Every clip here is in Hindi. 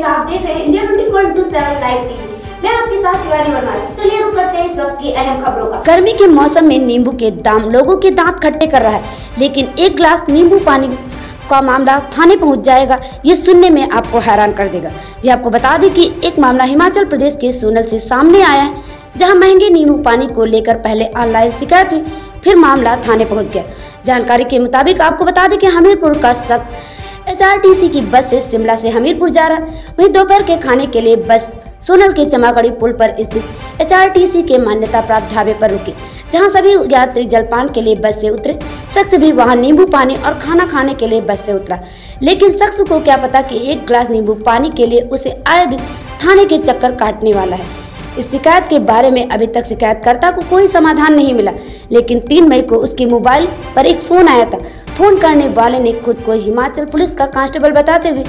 देखिएगा आप देख रहे हैं India twenty four into seven live TV मैं आपके साथ शिवानी वर्मा। चलिए रुक करते हैं इस वक्त की अहम खबरों का। गर्मी के मौसम में नींबू के दाम, लोगों के दांत खट्टे कर रहा है। लेकिन एक गिलास नींबू पानी का मामला थाने पहुँच जाएगा, ये सुनने में आपको हैरान कर देगा। ये आपको बता दें कि एक मामला हिमाचल प्रदेश के सोनल से सामने आया है, जहाँ महँगे नींबू पानी को लेकर पहले ऑनलाइन शिकायत हुई, फिर मामला थाने पहुँच गया। जानकारी के मुताबिक आपको बता दें कि हमीरपुर का शख्स एचआरटीसी की बस से शिमला से हमीरपुर जा रहा वहीं दोपहर के खाने के लिए बस सोनल के चमागड़ी पुल पर स्थित एच के मान्यता प्राप्त ढाबे पर रुकी, जहाँ सभी यात्री जलपान के लिए बस से उतरे। शख्स भी वहाँ नींबू पानी और खाना खाने के लिए बस से उतरा। लेकिन शख्स को क्या पता कि एक गिलास नींबू पानी के लिए उसे आए थाने के चक्कर काटने वाला है। इस शिकायत के बारे में अभी तक शिकायतकर्ता को कोई समाधान नहीं मिला। लेकिन तीन मई को उसके मोबाइल पर एक फ़ोन आया था। फ़ोन करने वाले ने खुद को हिमाचल पुलिस का कांस्टेबल बताते हुए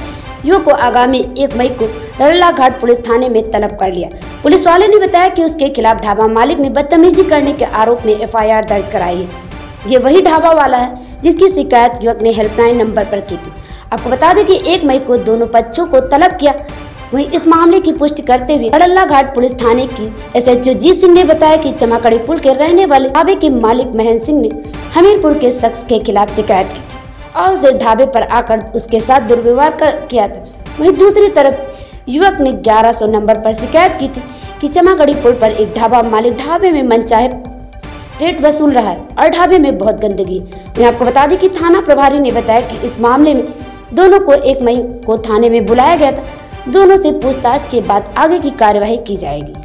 युवक को आगामी एक मई को दरला घाट पुलिस थाने में तलब कर लिया। पुलिस वाले ने बताया कि उसके खिलाफ ढाबा मालिक ने बदतमीजी करने के आरोप में एफआईआर दर्ज कराई है। ये वही ढाबा वाला है जिसकी शिकायत युवक ने हेल्पलाइन नंबर पर की थी। आपको बता दें कि एक मई को दोनों पक्षों को तलब किया। वहीं इस मामले की पुष्टि करते हुए अड़ल्ला घाट पुलिस थाने की एसएचओ जी सिंह ने बताया कि चमाकड़ी पुल के रहने वाले ढाबे के मालिक महेंद्र सिंह ने हमीरपुर के शख्स के खिलाफ शिकायत की थी और उसे ढाबे पर आकर उसके साथ दुर्व्यवहार किया था। वहीं दूसरी तरफ़ युवक ने 1100 नंबर पर शिकायत की थी कि चमाकड़ी पुल पर एक ढाबा मालिक ढाबे में मनचाहे रेट वसूल रहा है और ढाबे में बहुत गंदगी। मैं आपको बता दें कि थाना प्रभारी ने बताया कि इस मामले में दोनों को एक मई को थाने में बुलाया गया था। दोनों से पूछताछ के बाद आगे की कार्यवाही की जाएगी।